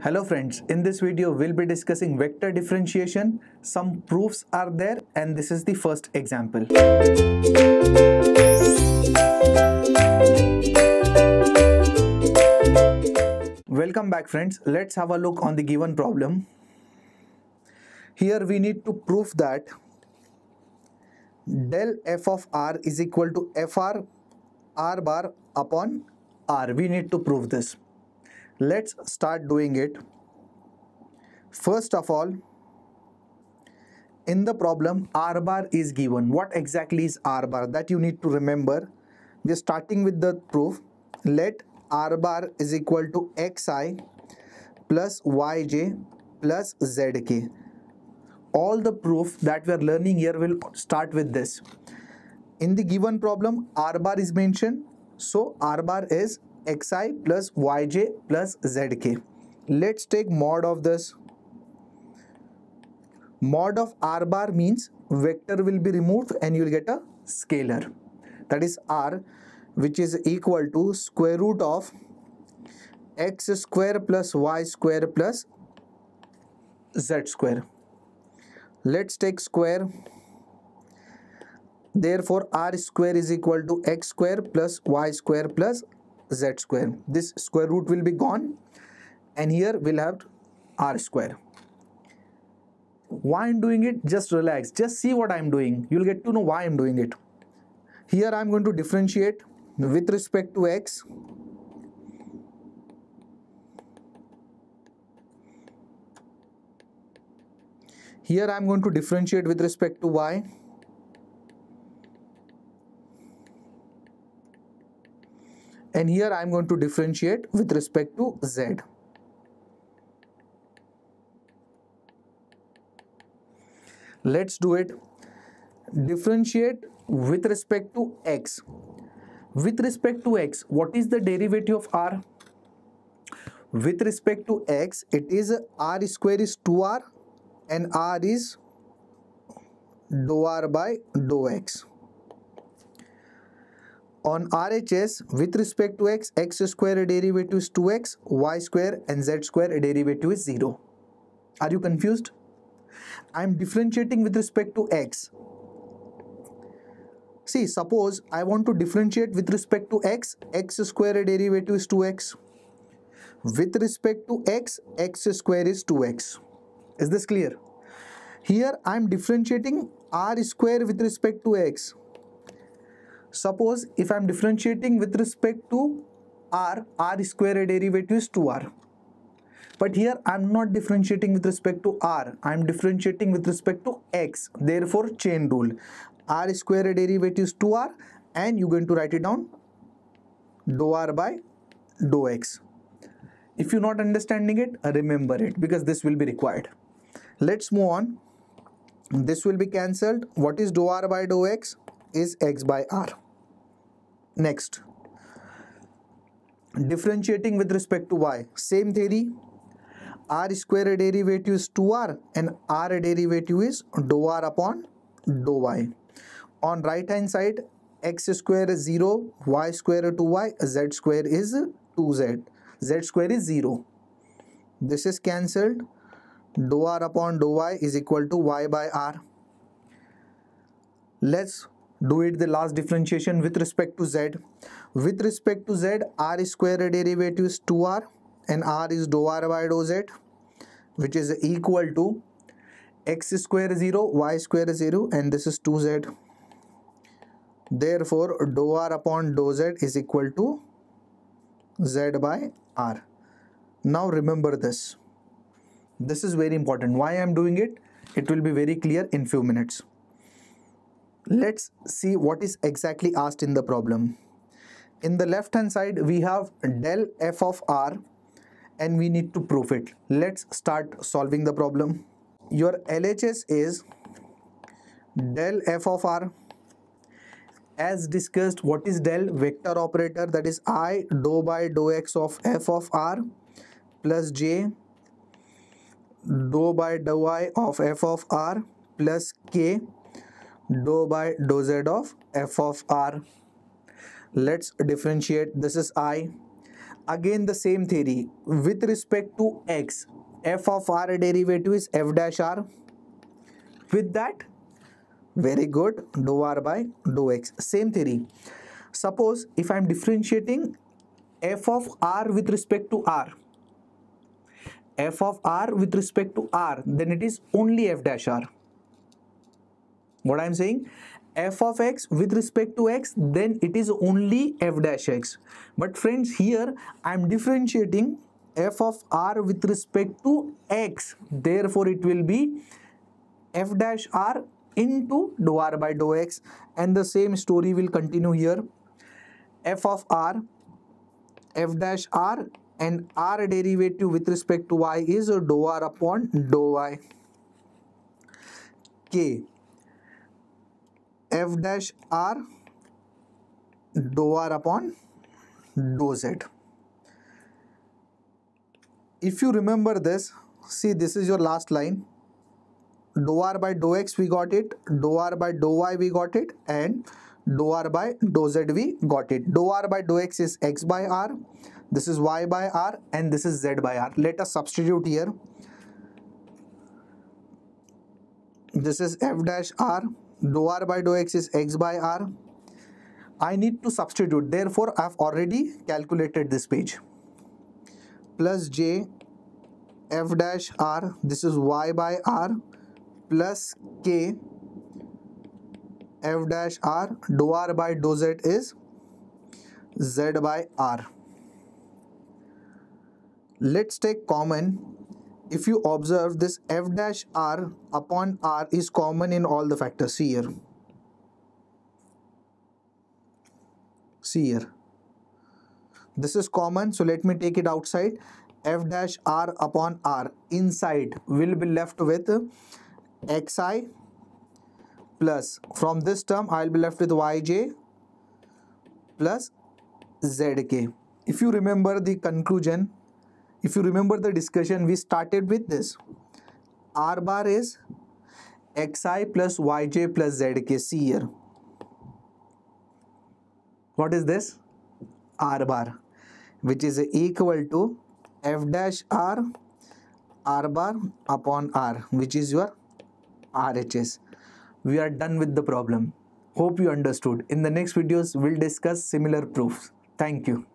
Hello friends, in this video we'll be discussing vector differentiation. Some proofs are there and this is the first example. Welcome back friends. Let's have a look on the given problem. Here we need to prove that del f of r is equal to fr r bar upon r. We need to prove this let's start doing it. First of all in the problem r bar is given. What exactly is r bar? That you need to remember. We're starting with the proof. Let r bar is equal to xi plus yj plus zk. All the proof that we are learning here will start with this. In the given problem r bar is mentioned. So r bar is xi plus yj plus zk. Let's take mod of this. Mod of r bar means vector will be removed and you will get a scalar. That is r which is equal to square root of x square plus y square plus z square. Let's take square. Therefore, r square is equal to x square plus y square plus z square. This square root will be gone and here we'll have r square. Why i'm doing it? Just relax. Just see what i'm doing. You'll get to know why i'm doing it. Here i'm going to differentiate with respect to x. Here i'm going to differentiate with respect to y and here I am going to differentiate with respect to z. Let's do it. Differentiate with respect to x. With respect to x, what is the derivative of r? With respect to x, it is r square is 2r and r is dou r by dou x on RHS with respect to x, x square derivative is 2x, y square and z square derivative is 0. Are you confused? I am differentiating with respect to x. See, suppose I want to differentiate with respect to x, x square derivative is 2x. With respect to x, x square is 2x. Is this clear? Here I am differentiating r square with respect to x Suppose if I am differentiating with respect to r, r square derivative is 2r. But here I am not differentiating with respect to r, I am differentiating with respect to x. Therefore chain rule. r square derivative is 2r and you're going to write it down dou r by dou x. If you're not understanding it, remember it because this will be required. Let's move on. This will be cancelled. What is dou r by dou x? Is x by r. Next, differentiating with respect to y, same theory, r square derivative is 2r and r derivative is dou r upon dou y. On right hand side, x square is 0, y square 2y, z square is 2z, z square is 0. This is cancelled, dou r upon dou y is equal to y by r. Let's do it the last differentiation with respect to z. With respect to z r square derivative is 2r and r is dou r by dou z which is equal to x square 0 y square 0 and this is 2z therefore dou r upon dou z is equal to z by r. Now remember this. This is very important. Why i am doing it? It will be very clear in few minutes let's see what is exactly asked in the problem. In the left hand side we have del f of r and we need to prove it. Let's start solving the problem. Your LHS is del f of r. As discussed what is del? Vector operator that is i dou by dou x of f of r plus j dou by dou i of f of r plus k dou by dou z of f of r. Let's differentiate. This is i. Again the same theory. With respect to x f of r derivative is f dash r. With that very good. Dou r by dou x. Same theory. Suppose if i am differentiating f of r with respect to r f of r with respect to r then it is only f dash r what i am saying? F of x with respect to x then it is only f dash x. But friends here i am differentiating f of r with respect to x. Therefore it will be f dash r into dou r by dou x. And the same story will continue here. F of r f dash r and r derivative with respect to y is dou r upon dou y. K f dash r dou r upon dou z. If you remember this see this is your last line. Dou r by dou x we got it dou r by dou y we got it and dou r by dou z we got it. Dou r by dou x is x by r this is y by r and this is z by r. Let us substitute here. This is f dash r dou r by dou x is x by r. I need to substitute. Therefore I've already calculated this page. Plus j f dash r this is y by r plus k f dash r dou r by dou z is z by r. Let's take common if you observe this f dash r upon r is common in all the factors. See here. See here. This is common so let me take it outside. F dash r upon r inside will be left with xi plus from this term I will be left with yj plus zk. If you remember the conclusion, if you remember the discussion, we started with this. r bar is xi plus yj plus zk. Here. What is this? r bar which is equal to f dash r r bar upon r which is your RHS. We are done with the problem. Hope you understood. In the next videos, we'll discuss similar proofs. Thank you.